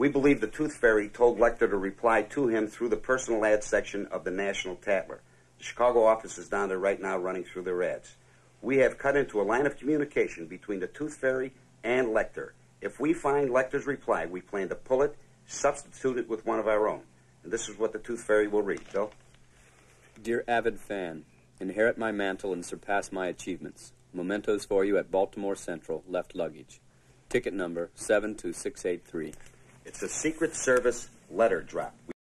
We believe the Tooth Fairy told Lecter to reply to him through the personal ads section of the National Tattler. The Chicago office is down there right now running through their ads. We have cut into a line of communication between the Tooth Fairy and Lecter. If we find Lecter's reply, we plan to pull it, substitute it with one of our own. And this is what the Tooth Fairy will read. Bill? Dear avid fan, inherit my mantle and surpass my achievements. Mementos for you at Baltimore Central, left luggage. Ticket number 72683. It's a Secret Service letter drop.